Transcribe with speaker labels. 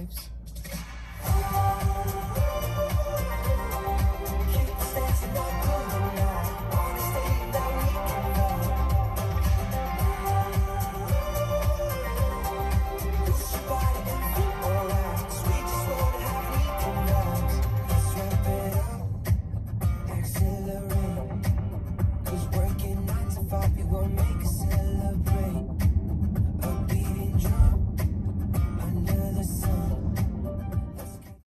Speaker 1: lives.